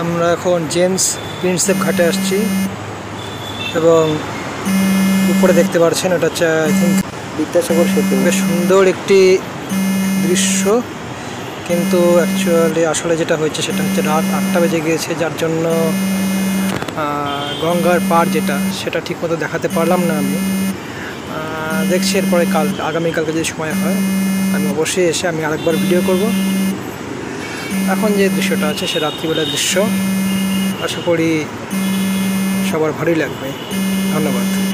আমরা এখন James Prinsep ঘাটে আসছি এবং উপরে দেখতে পাচ্ছেন ওটা হচ্ছে আই থিঙ্ক বিদ্যাসাগর সেতু। বেশ সুন্দর একটি দৃশ্য। কিন্তু অ্যাকচুয়ালি আসলে যেটা হয়েছে সেটা হচ্ছে রাত আটটা বেজে গিয়েছে যার জন্য গঙ্গার পার যেটা সেটা ঠিকমতো দেখাতে পারলাম না আমি। দেখছি এরপরে কাল আগামীকালকে যদি সময় হয় আমি অবশ্যই এসে আমি আরেকবার ভিডিও করব। এখন যে দৃশ্যটা আছে সে রাত্রিবেলার দৃশ্য আশা করি সবার ভালোই লাগবে। ধন্যবাদ।